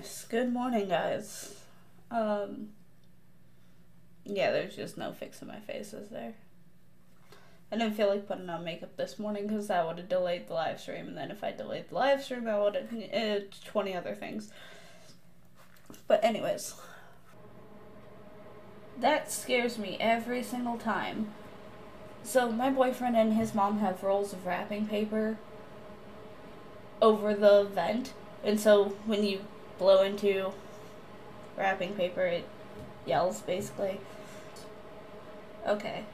goodness. Good morning, guys. Um, yeah, there's just no fixing my face, is there? I didn't feel like putting on makeup this morning because that would have delayed the live stream, and then if I delayed the live stream, I would have uh, 20 other things. But, anyways, that scares me every single time. So, my boyfriend and his mom have rolls of wrapping paper over the vent, and so when you blow into wrapping paper, it yells basically. Okay.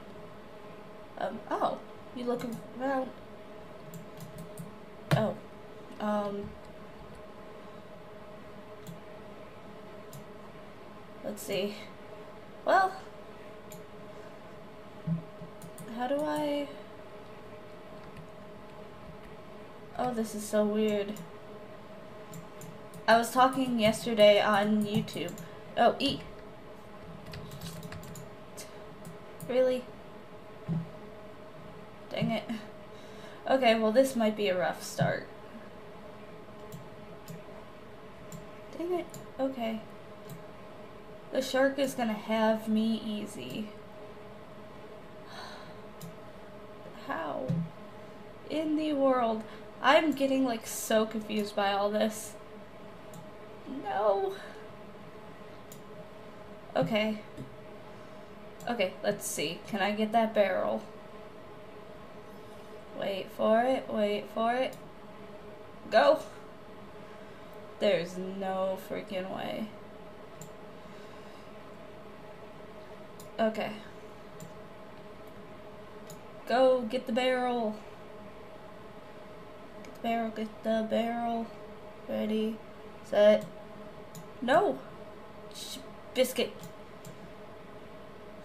Um, oh, you look around. Oh. Um. Let's see. Well. How do I... Oh, this is so weird. I was talking yesterday on YouTube. Oh, E. Really? Dang it. Okay, well this might be a rough start. Dang it. Okay. The shark is gonna have me easy. How? In the world. I'm getting like so confused by all this. No. Okay. Okay, let's see. Can I get that barrel? Wait for it, wait for it. Go! There's no freaking way. Okay. Go, get the barrel. Get the barrel, get the barrel. Ready, set. No! Sh biscuit.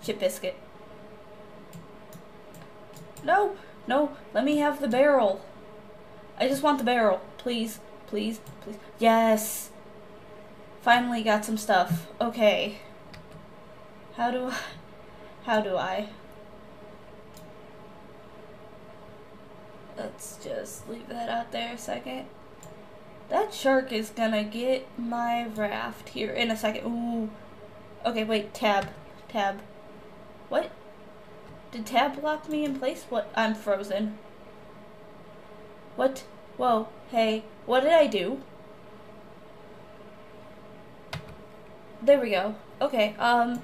Chip biscuit. No! No! Let me have the barrel! I just want the barrel. Please. Please. Please. Yes! Finally got some stuff. Okay. How do I... How do I... Let's just leave that out there a second. That shark is gonna get my raft here in a second. Ooh. Okay, wait. Tab. Tab. What? Did tab lock me in place? What? I'm frozen. What? Whoa. Hey. What did I do? There we go. Okay, um,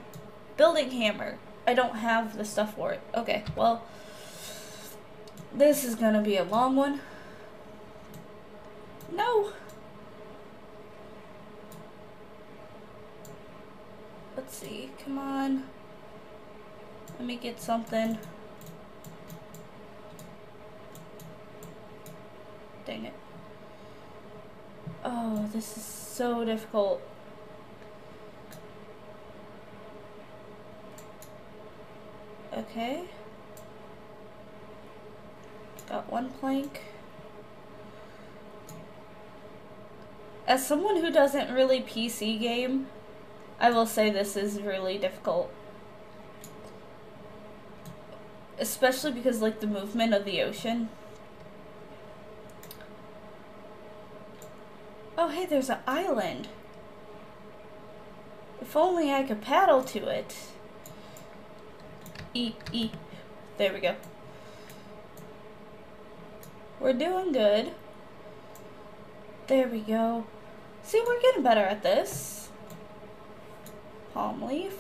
building hammer. I don't have the stuff for it. Okay, well, this is gonna be a long one. No! Let's see, come on. Let me get something. Dang it. Oh, this is so difficult. Okay. Got one plank. As someone who doesn't really PC game, I will say this is really difficult. Especially because, like, the movement of the ocean. Oh, hey, there's an island. If only I could paddle to it. E, E. There we go. We're doing good. There we go. See, we're getting better at this. Palm leaf.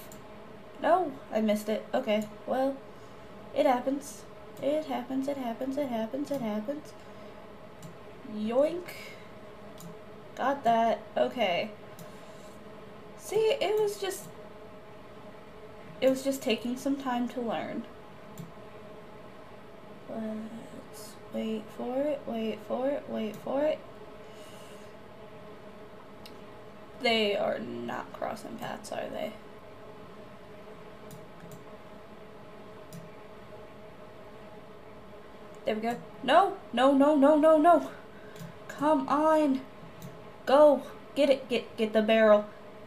No, I missed it. Okay, well, it happens. It happens, it happens, it happens, it happens. Yoink. Got that. Okay. See, it was just... It was just taking some time to learn. Let's wait for it, wait for it, wait for it. They are not crossing paths, are they? There we go. No, no, no, no, no, no. Come on. Go. Get it. Get get the barrel.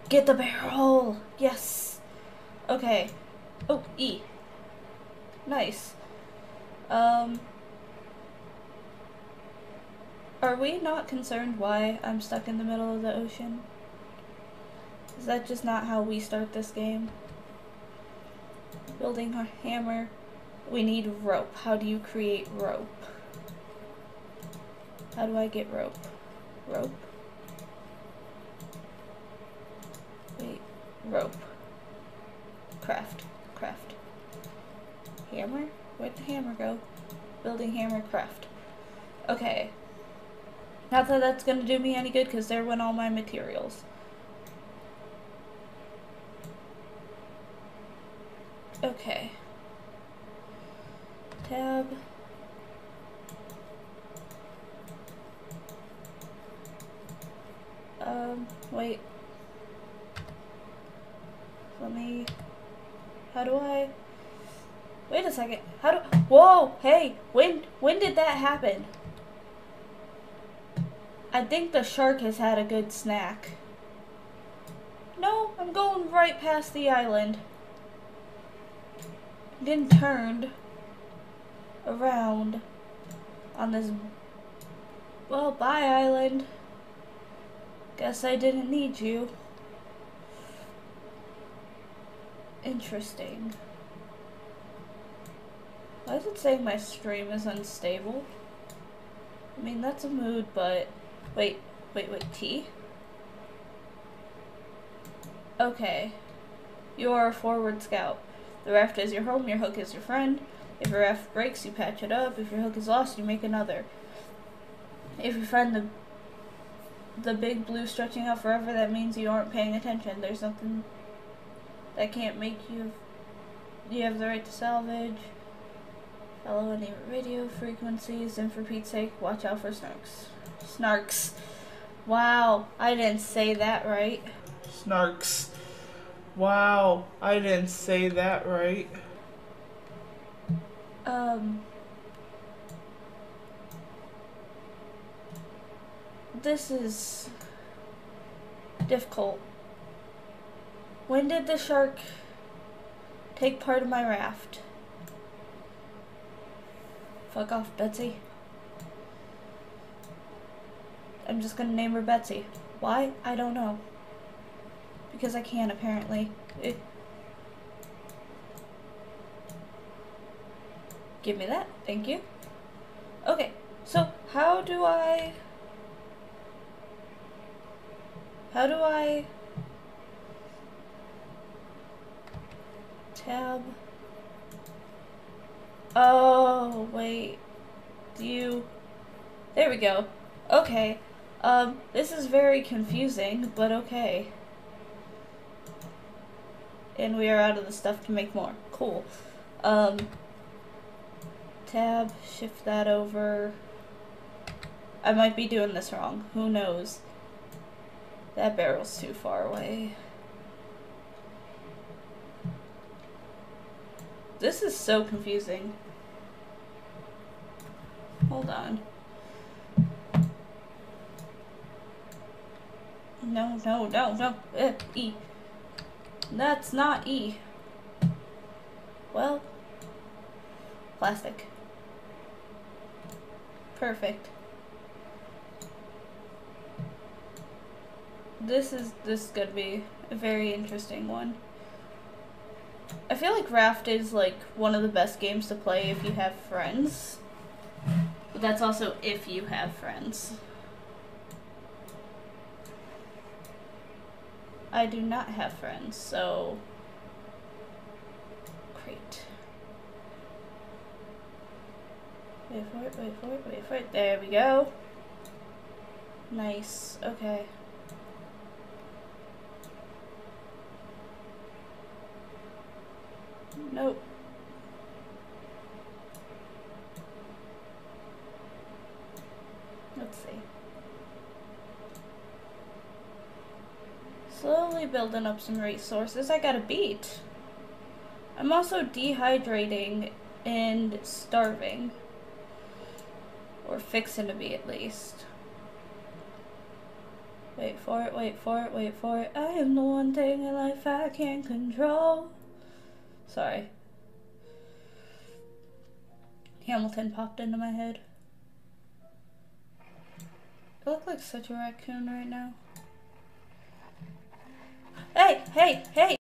Get the barrel. Yes. Okay. Oh, E. Nice. Um. Are we not concerned why I'm stuck in the middle of the ocean? Is that just not how we start this game? Building our hammer. We need rope. How do you create rope? How do I get rope? Rope? Wait, rope. Craft, craft. Hammer? Where'd the hammer go? Building hammer, craft. Okay. Not that that's gonna do me any good, because there went all my materials. Okay. Tab. Um, wait. Let me... How do I... Wait a second. How do... Whoa! Hey! When, when did that happen? I think the shark has had a good snack. No, I'm going right past the island. Then turned around on this... Well, bye island. Guess I didn't need you. Interesting. Why is it saying my stream is unstable? I mean, that's a mood, but... Wait, wait, wait, T? Okay. You are a forward scout. The raft is your home, your hook is your friend. If your raft breaks, you patch it up. If your hook is lost, you make another. If you find the the big blue stretching out forever, that means you aren't paying attention. There's nothing that can't make you. You have the right to salvage. Follow any radio frequencies, and for Pete's sake, watch out for snarks. Snarks. Wow, I didn't say that right. Snarks. Wow, I didn't say that right. Um. This is difficult. When did the shark take part of my raft? Fuck off, Betsy. I'm just gonna name her Betsy. Why? I don't know. Because I can, apparently. It Give me that. Thank you. Okay, so how do I... How do I... Tab... Oh, wait. Do you... There we go. Okay. Um, this is very confusing, but okay. And we are out of the stuff to make more. Cool. Um, tab, shift that over. I might be doing this wrong. Who knows? That barrel's too far away. This is so confusing. Hold on. No, no, no, no. Uh, e. That's not E. Well, plastic. Perfect. This is this is gonna be a very interesting one. I feel like Raft is like one of the best games to play if you have friends. But that's also if you have friends. I do not have friends, so great. Wait for it, wait for it, wait for it. There we go. Nice. Okay. Nope. Let's see. Building up some resources. I got a beet. I'm also dehydrating and starving. Or fixing to be at least. Wait for it, wait for it, wait for it. I am the one thing in life I can't control. Sorry. Hamilton popped into my head. I look like such a raccoon right now. Hey, hey.